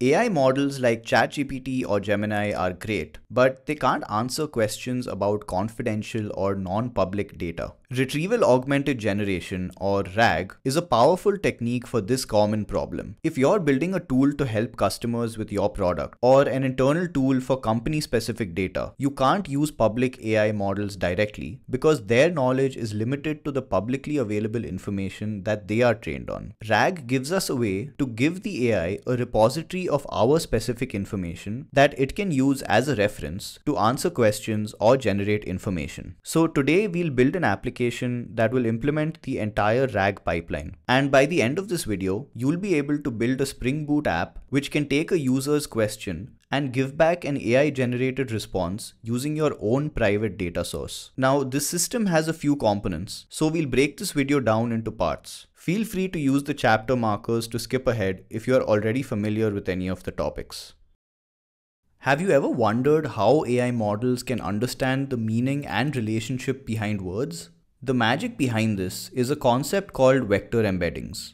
AI models like ChatGPT or Gemini are great, but they can't answer questions about confidential or non public data. Retrieval Augmented Generation or RAG is a powerful technique for this common problem. If you're building a tool to help customers with your product or an internal tool for company specific data, you can't use public AI models directly because their knowledge is limited to the publicly available information that they are trained on. RAG gives us a way to give the AI a repository of our specific information that it can use as a reference to answer questions or generate information. So today we'll build an application that will implement the entire RAG pipeline. And by the end of this video, you'll be able to build a Spring Boot app which can take a user's question and give back an AI generated response using your own private data source. Now this system has a few components, so we'll break this video down into parts. Feel free to use the chapter markers to skip ahead if you're already familiar with any of the topics. Have you ever wondered how AI models can understand the meaning and relationship behind words? The magic behind this is a concept called vector embeddings.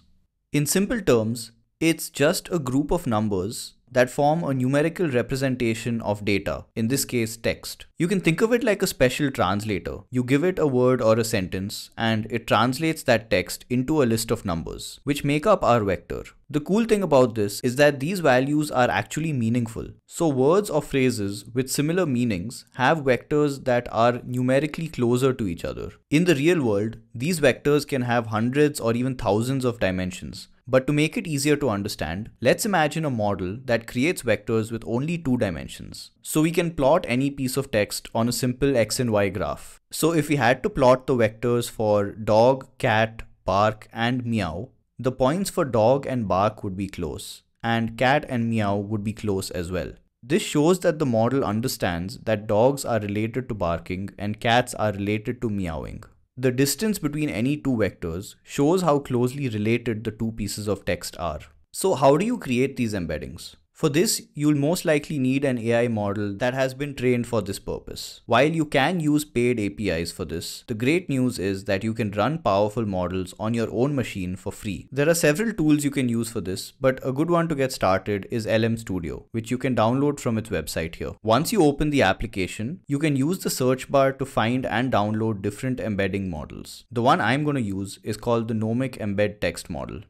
In simple terms, it's just a group of numbers that form a numerical representation of data, in this case text. You can think of it like a special translator. You give it a word or a sentence and it translates that text into a list of numbers, which make up our vector. The cool thing about this is that these values are actually meaningful. So words or phrases with similar meanings have vectors that are numerically closer to each other. In the real world, these vectors can have hundreds or even thousands of dimensions, but to make it easier to understand, let's imagine a model that creates vectors with only two dimensions. So we can plot any piece of text on a simple x and y graph. So if we had to plot the vectors for dog, cat, bark and meow, the points for dog and bark would be close, and cat and meow would be close as well. This shows that the model understands that dogs are related to barking and cats are related to meowing. The distance between any two vectors shows how closely related the two pieces of text are. So how do you create these embeddings? For this, you'll most likely need an AI model that has been trained for this purpose. While you can use paid APIs for this, the great news is that you can run powerful models on your own machine for free. There are several tools you can use for this, but a good one to get started is LM Studio, which you can download from its website here. Once you open the application, you can use the search bar to find and download different embedding models. The one I'm going to use is called the Nomic Embed Text model.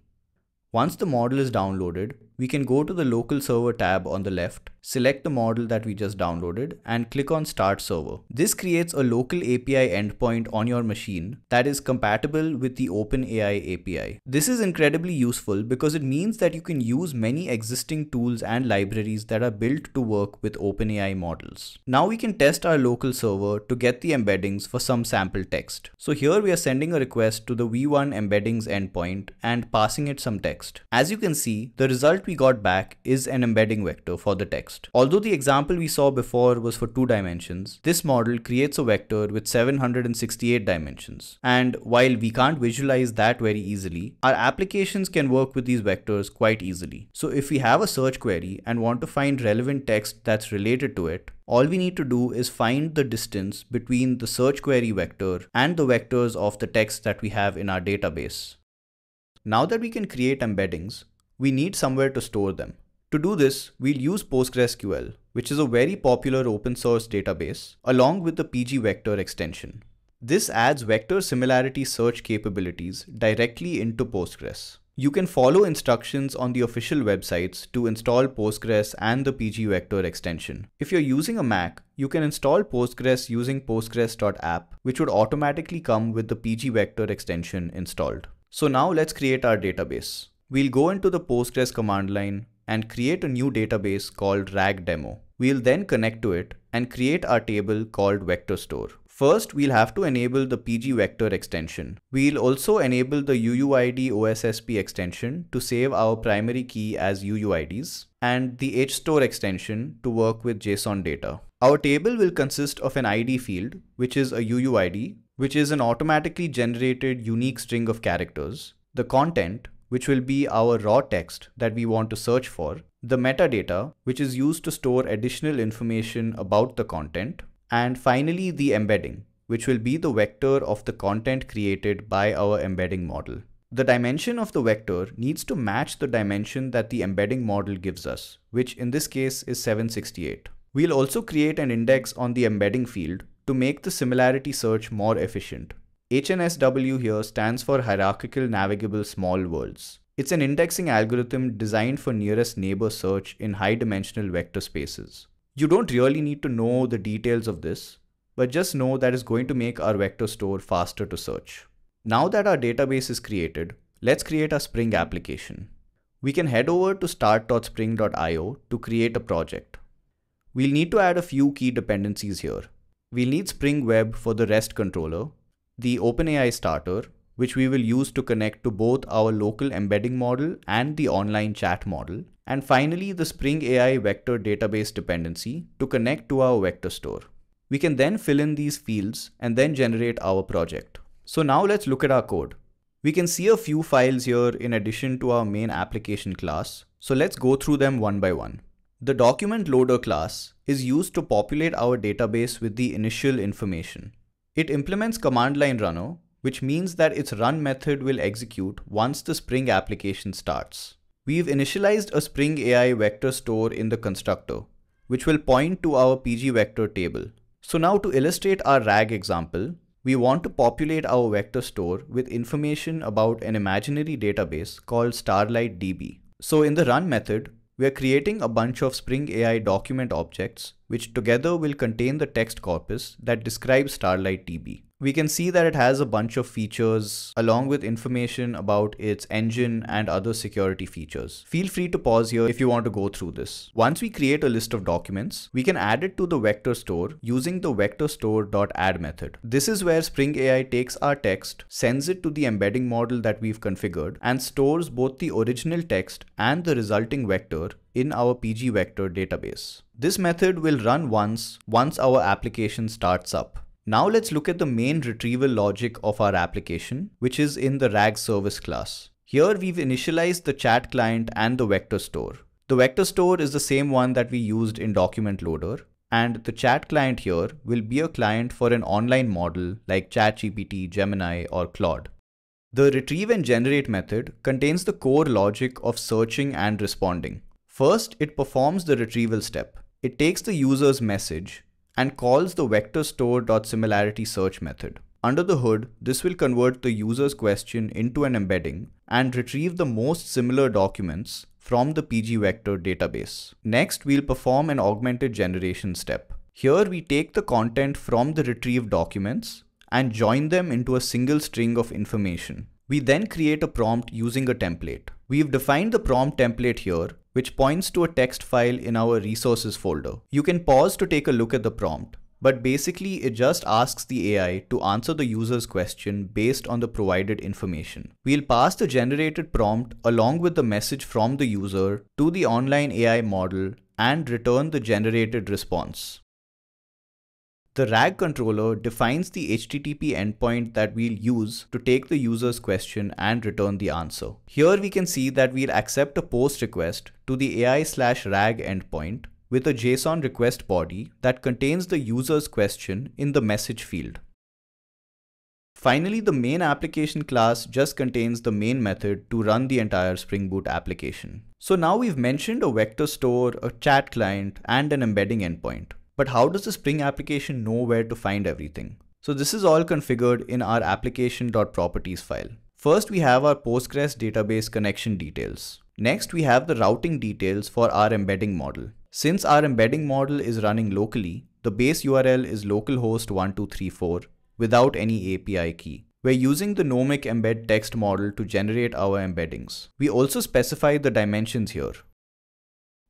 Once the model is downloaded, we can go to the local server tab on the left, select the model that we just downloaded and click on start server. This creates a local API endpoint on your machine that is compatible with the OpenAI API. This is incredibly useful because it means that you can use many existing tools and libraries that are built to work with OpenAI models. Now we can test our local server to get the embeddings for some sample text. So here we are sending a request to the v1 embeddings endpoint and passing it some text. As you can see, the result we got back is an embedding vector for the text. Although the example we saw before was for two dimensions, this model creates a vector with 768 dimensions. And while we can't visualize that very easily, our applications can work with these vectors quite easily. So if we have a search query and want to find relevant text that's related to it, all we need to do is find the distance between the search query vector and the vectors of the text that we have in our database. Now that we can create embeddings, we need somewhere to store them. To do this, we'll use PostgreSQL, which is a very popular open source database, along with the pgvector extension. This adds vector similarity search capabilities directly into Postgres. You can follow instructions on the official websites to install Postgres and the pgvector extension. If you're using a Mac, you can install Postgres using postgres.app, which would automatically come with the pgvector extension installed. So now let's create our database. We'll go into the Postgres command line and create a new database called ragdemo. We'll then connect to it and create our table called vector store. First, we'll have to enable the pgvector extension. We'll also enable the UUID OSSP extension to save our primary key as UUIDs and the HStore extension to work with JSON data. Our table will consist of an ID field, which is a UUID, which is an automatically generated unique string of characters, the content, which will be our raw text that we want to search for, the metadata, which is used to store additional information about the content, and finally the embedding, which will be the vector of the content created by our embedding model. The dimension of the vector needs to match the dimension that the embedding model gives us, which in this case is 768. We'll also create an index on the embedding field to make the similarity search more efficient. HNSW here stands for Hierarchical Navigable Small Worlds. It's an indexing algorithm designed for nearest neighbor search in high dimensional vector spaces. You don't really need to know the details of this, but just know that it's going to make our vector store faster to search. Now that our database is created, let's create a Spring application. We can head over to start.spring.io to create a project. We'll need to add a few key dependencies here. We'll need Spring Web for the REST controller, the OpenAI starter, which we will use to connect to both our local embedding model and the online chat model, and finally the Spring AI vector database dependency to connect to our vector store. We can then fill in these fields and then generate our project. So now let's look at our code. We can see a few files here in addition to our main application class, so let's go through them one by one. The document loader class is used to populate our database with the initial information. It implements command line runner, which means that its run method will execute once the Spring application starts. We've initialized a Spring AI vector store in the constructor, which will point to our PG vector table. So now to illustrate our RAG example, we want to populate our vector store with information about an imaginary database called Starlight DB. So in the run method, we are creating a bunch of Spring AI document objects, which together will contain the text corpus that describes Starlight DB. We can see that it has a bunch of features along with information about its engine and other security features. Feel free to pause here if you want to go through this. Once we create a list of documents, we can add it to the vector store using the vector store.add method. This is where Spring AI takes our text, sends it to the embedding model that we've configured, and stores both the original text and the resulting vector in our PG vector database. This method will run once once our application starts up. Now let's look at the main retrieval logic of our application, which is in the RAG service class. Here we've initialized the chat client and the vector store. The vector store is the same one that we used in document loader and the chat client here will be a client for an online model like ChatGPT, Gemini or Claude. The retrieve and generate method contains the core logic of searching and responding. First, it performs the retrieval step. It takes the user's message and calls the vector store.similarity search method. Under the hood, this will convert the user's question into an embedding and retrieve the most similar documents from the PG vector database. Next, we'll perform an augmented generation step. Here we take the content from the retrieved documents and join them into a single string of information. We then create a prompt using a template. We've defined the prompt template here which points to a text file in our resources folder. You can pause to take a look at the prompt, but basically it just asks the AI to answer the user's question based on the provided information. We'll pass the generated prompt along with the message from the user to the online AI model and return the generated response. The RAG controller defines the HTTP endpoint that we'll use to take the user's question and return the answer. Here we can see that we'll accept a post request to the AI slash RAG endpoint with a JSON request body that contains the user's question in the message field. Finally, the main application class just contains the main method to run the entire Spring Boot application. So now we've mentioned a vector store, a chat client, and an embedding endpoint. But how does the Spring application know where to find everything? So this is all configured in our application.properties file. First, we have our Postgres database connection details. Next, we have the routing details for our embedding model. Since our embedding model is running locally, the base URL is localhost 1234 without any API key. We're using the Nomic embed text model to generate our embeddings. We also specify the dimensions here.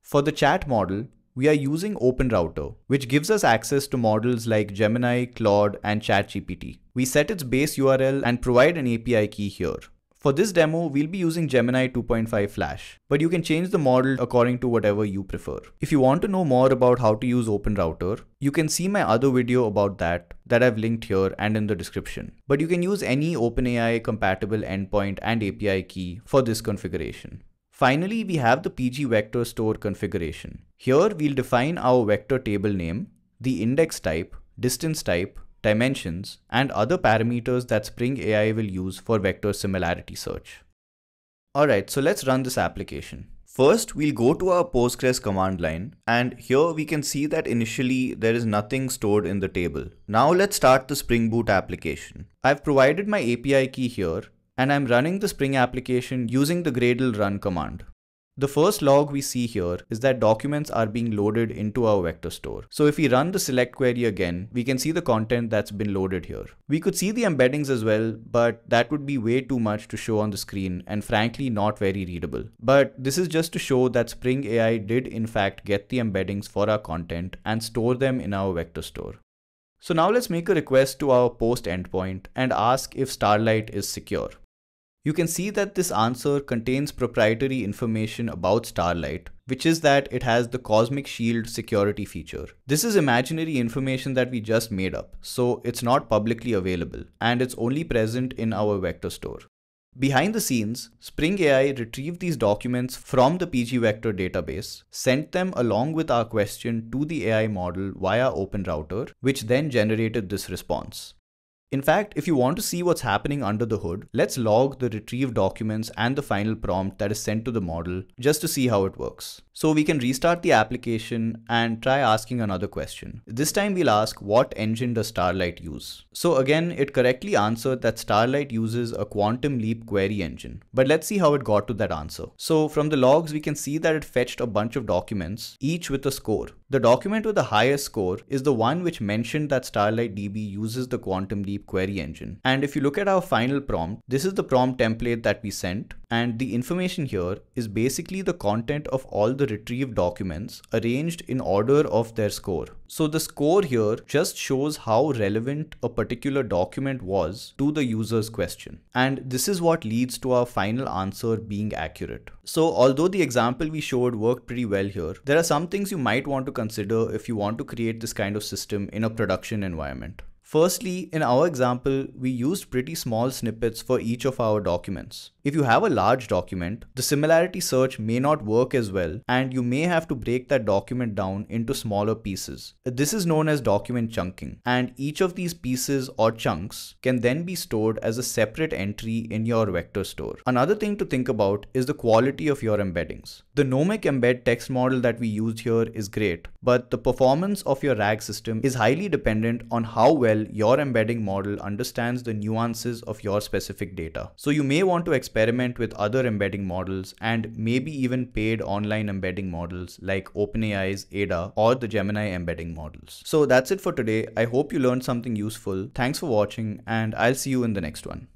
For the chat model, we are using OpenRouter, which gives us access to models like Gemini, Claude, and ChatGPT. We set its base URL and provide an API key here. For this demo, we'll be using Gemini 2.5 Flash, but you can change the model according to whatever you prefer. If you want to know more about how to use OpenRouter, you can see my other video about that that I've linked here and in the description. But you can use any OpenAI compatible endpoint and API key for this configuration. Finally, we have the PG vector store configuration. Here we'll define our vector table name, the index type, distance type, dimensions, and other parameters that Spring AI will use for vector similarity search. Alright, so let's run this application. First, we'll go to our Postgres command line and here we can see that initially there is nothing stored in the table. Now let's start the Spring Boot application. I've provided my API key here and I'm running the Spring application using the Gradle run command. The first log we see here is that documents are being loaded into our vector store. So if we run the select query again, we can see the content that's been loaded here. We could see the embeddings as well, but that would be way too much to show on the screen and frankly not very readable. But this is just to show that Spring AI did in fact get the embeddings for our content and store them in our vector store. So now let's make a request to our post endpoint and ask if Starlight is secure. You can see that this answer contains proprietary information about Starlight, which is that it has the Cosmic Shield security feature. This is imaginary information that we just made up, so it's not publicly available, and it's only present in our vector store. Behind the scenes, Spring AI retrieved these documents from the pgvector database, sent them along with our question to the AI model via OpenRouter, which then generated this response. In fact, if you want to see what's happening under the hood, let's log the retrieved documents and the final prompt that is sent to the model just to see how it works. So we can restart the application and try asking another question. This time we'll ask what engine does Starlight use? So again, it correctly answered that Starlight uses a Quantum Leap query engine. But let's see how it got to that answer. So from the logs, we can see that it fetched a bunch of documents, each with a score. The document with the highest score is the one which mentioned that Starlight DB uses the Quantum Leap query engine. And if you look at our final prompt, this is the prompt template that we sent. And the information here is basically the content of all the retrieved documents arranged in order of their score. So the score here just shows how relevant a particular document was to the user's question. And this is what leads to our final answer being accurate. So although the example we showed worked pretty well here, there are some things you might want to consider if you want to create this kind of system in a production environment. Firstly, in our example, we used pretty small snippets for each of our documents. If you have a large document, the similarity search may not work as well and you may have to break that document down into smaller pieces. This is known as document chunking and each of these pieces or chunks can then be stored as a separate entry in your vector store. Another thing to think about is the quality of your embeddings. The Nomic embed text model that we used here is great, but the performance of your RAG system is highly dependent on how well your embedding model understands the nuances of your specific data. So you may want to experiment with other embedding models and maybe even paid online embedding models like OpenAI's Ada or the Gemini embedding models. So that's it for today. I hope you learned something useful. Thanks for watching and I'll see you in the next one.